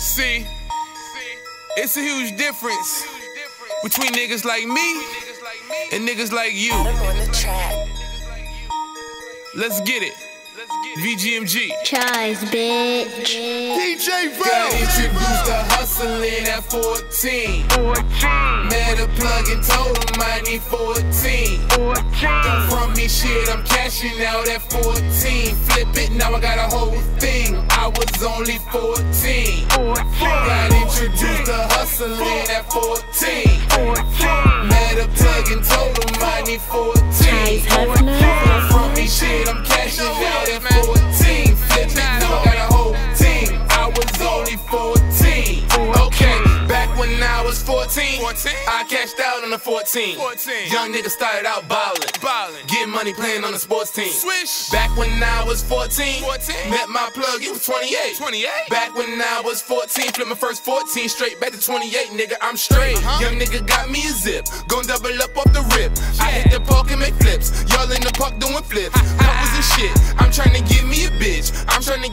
See, it's a huge difference between niggas like me and niggas like you. Let's get it. VGMG. Chize bitch. DJ Got introduced to hustling at 14. 14. Met a plug and told him I need 14. 14. from me shit, I'm cashing out at 14. Flip it, now I got a whole thing. I was only 14. 14. Got introduced to hustling at 14. 14. Met a plug on the 14. Young nigga started out ballin', ballin', getting money playing on the sports team. Swish. Back when I was 14, 14. met my plug, he was 28. 28. Back when I was 14, flipped my first 14, straight back to 28, nigga, I'm straight. Uh-huh. Young nigga got me a zip, gon' double up off the rip. I hit the park and make flips, y'all in the park doing flips.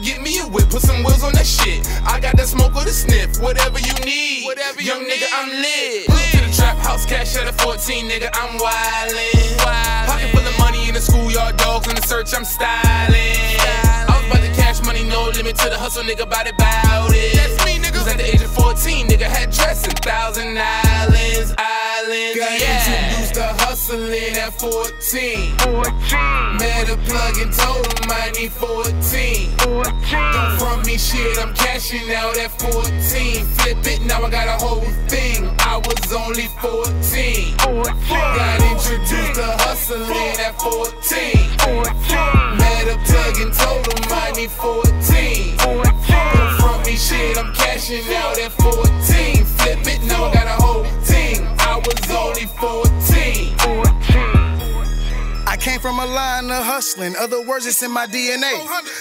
Get me a whip, put some wheels on that shit. I got that smoke or the sniff, whatever you need. Whatever Young nigga, I'm lit. Pull up to the trap house, cash out at 14, nigga, I'm wildin'. Pocket full of money in the schoolyard, dogs in the search, I'm styling. I was about to cash money, no limit to the hustle, nigga, bout it, bout it. That's me, nigga. Cause at the age of 14, nigga, had dress in Thousand Islands, islands. Got yeah. introduced to hustling at 14. 14. Met a plug and told him I need 14. 14. shit, I'm cashing out at 14. Flip it, now I got a whole thing. I was only 14. 14. Got introduced to hustling at 14. 14. Met a plug and told him I need 14. Came from a line of hustling. Other words, it's in my DNA.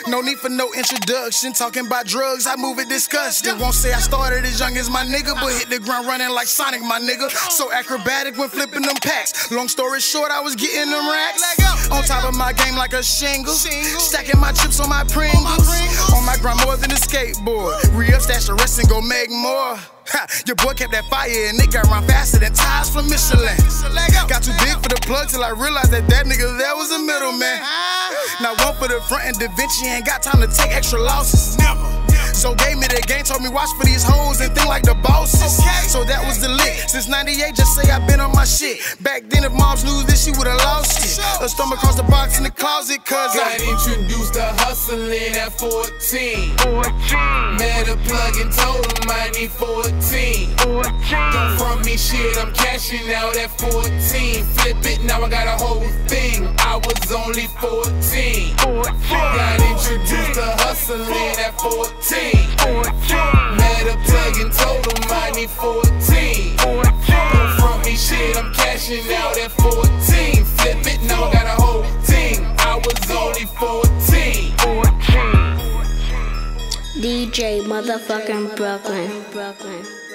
No need for no introduction. Talking about drugs, I move it disgusting. Won't say I started as young as my nigga, but hit the ground running like Sonic, my nigga. So acrobatic when flipping them packs. Long story short, I was getting them racks. On top of my game like a shingle. Stacking my chips on my Pringles. On my grind more than a skateboard. Re up, stash the rest and go make more. Ha, your boy kept that fire and it got run faster than tires from Michelin. Got too big for the plug till I realized that that nigga there was a middleman. Now one for the front and Davinci ain't got time to take extra losses. Never. So gave me the game, told me watch for these hoes and think like the bosses. So that was the lick. Since 98, just say I've been on my shit. Back then, if moms knew this, she would've lost it. A storm across the box in the closet, cause Got I introduced to hustling at 14. 14. Met a plug and told him I need 14. 14. from me shit, I'm cashing out at 14. Flip it, now I got a whole thing. I was only 14. 14. Got introduced to hustling at 14. Shit, I'm cashing out at 14. Flip it, now I got a whole team. I was only 14. 14. DJ motherfucking Brooklyn. Brooklyn.